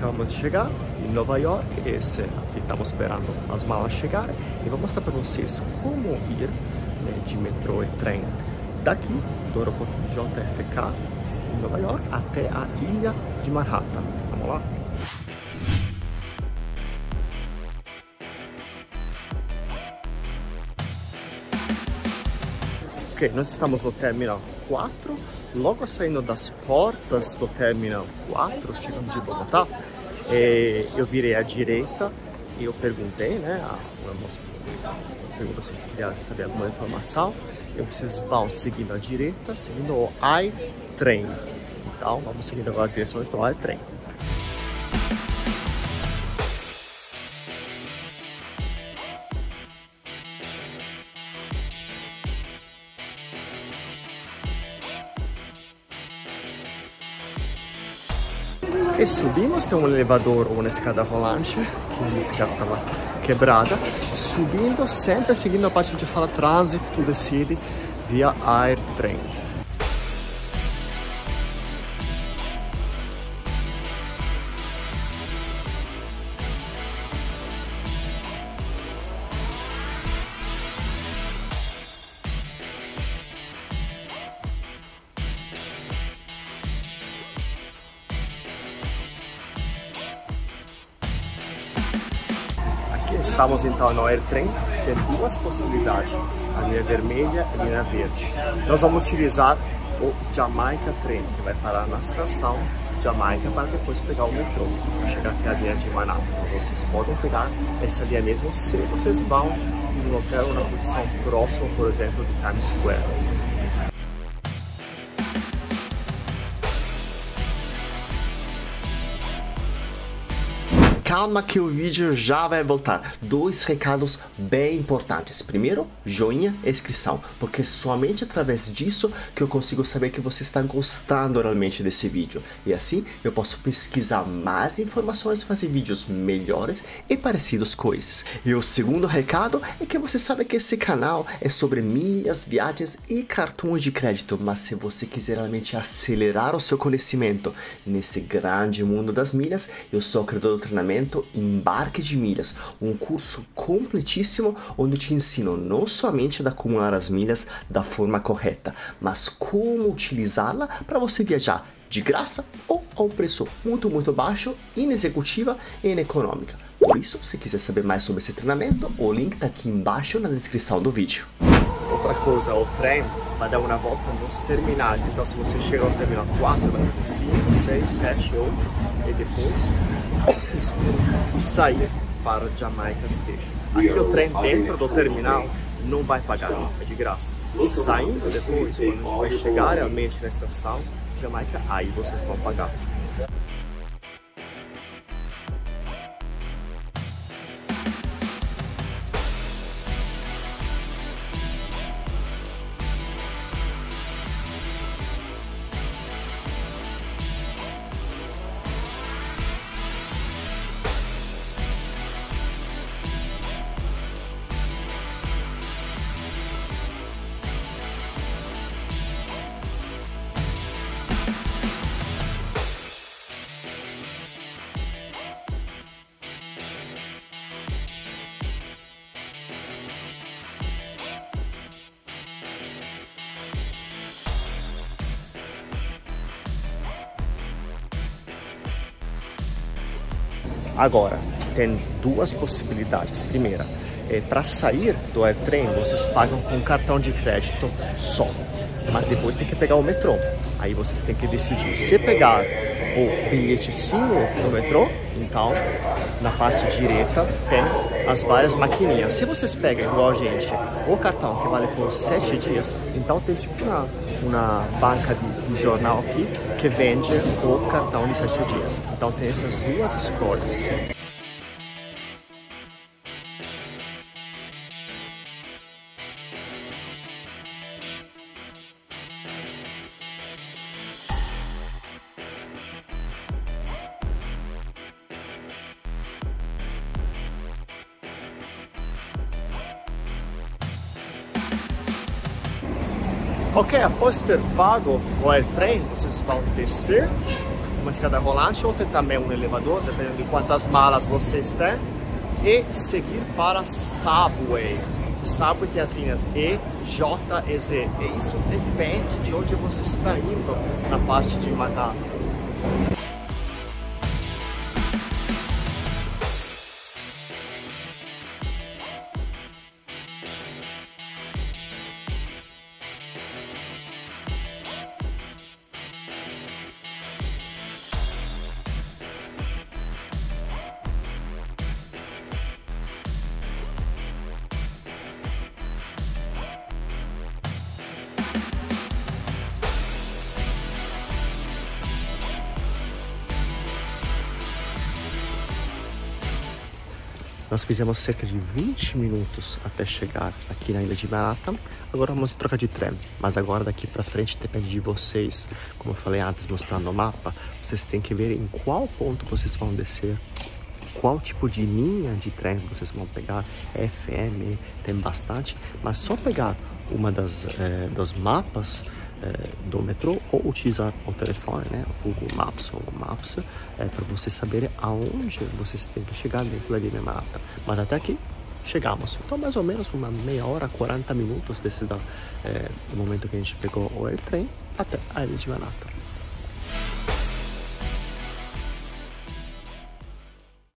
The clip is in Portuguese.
acabamos de chegar em Nova York. Esse aqui estamos esperando as malas chegarem e vou mostrar para vocês como ir né, de metrô e trem daqui do aeroporto JFK em Nova York até a ilha de Manhattan. Vamos lá? Ok, nós estamos no Terminal 4, logo saindo das portas do Terminal 4, chegando de Bogotá, é, eu virei à direita e eu perguntei, né, a, a moça perguntou se queria saber alguma informação, e vocês vão seguindo à direita, seguindo o I-Train. Então, vamos seguindo agora a direção do I-Train. E subimos, tem um elevador ou uma escada rolante, que nesse caso estava quebrada. Subindo, sempre seguindo a parte de fala Transit to the City via Air Train. Estamos então no AirTrain, tem duas possibilidades, a linha vermelha e a linha verde. Nós vamos utilizar o Jamaica Train, que vai parar na estação Jamaica para depois pegar o metrô, para chegar até a linha de Manhattan. Vocês podem pegar essa linha mesmo se vocês vão em um hotel na posição próxima, por exemplo, de Times Square. Calma que o vídeo já vai voltar. Dois recados bem importantes. Primeiro, joinha e inscrição, porque somente através disso que eu consigo saber que você está gostando realmente desse vídeo. E assim eu posso pesquisar mais informações, fazer vídeos melhores e parecidos com esses. E o segundo recado é que você sabe que esse canal é sobre milhas, viagens e cartões de crédito, mas se você quiser realmente acelerar o seu conhecimento nesse grande mundo das milhas, eu sou o criador do treinamento treinamento Embarque de Milhas, um curso completíssimo onde te ensino não somente a acumular as milhas da forma correta, mas como utilizá-la para você viajar de graça ou a um preço muito, muito baixo, inexecutiva e ineconômica. Por isso, se quiser saber mais sobre esse treinamento, o link está aqui embaixo na descrição do vídeo. Outra coisa, o trem vai dar uma volta nos terminais. Então, se você chegar no terminal 4, vai fazer 5, 6, 7, 8 e depois e sair para Jamaica Station. Aqui o trem dentro do terminal não vai pagar, é de graça. Saindo depois, quando a gente vai chegar realmente na estação Jamaica, aí vocês vão pagar. Agora, tem duas possibilidades. Primeira, é, para sair do AirTrain, vocês pagam com cartão de crédito só. Mas depois tem que pegar o metrô. Aí vocês têm que decidir se pegar o bilhetezinho do metrô, então na parte direita tem as várias maquininhas. Se vocês pegam igual a gente o cartão que vale por 7 dias, então tem tipo uma, uma banca de, de jornal aqui que vende o cartão de 7 dias. Então tem essas duas escolhas. Ok, após ter pago o AirTrain, vocês vão descer uma escada rolante ou tem também um elevador, dependendo de quantas malas vocês têm. E seguir para Subway. Subway tem as linhas E, J e Z. E isso depende de onde você está indo na parte de Manhattan. Nós fizemos cerca de 20 minutos até chegar aqui na ilha de Manhattan. Agora vamos trocar de trem, mas agora daqui para frente depende de vocês. Como eu falei antes, mostrando o mapa, vocês têm que ver em qual ponto vocês vão descer, qual tipo de linha de trem vocês vão pegar. FM tem bastante, mas só pegar uma das, é, das mapas do metrô ou utilizar o telefone, né, o Google Maps ou Maps, é, para vocês saberem aonde vocês têm que chegar dentro da linha mata. Mas até aqui chegamos. Então, mais ou menos uma meia hora, 40 minutos desse da, é, do momento que a gente pegou o trem até a ilha de Manhattan.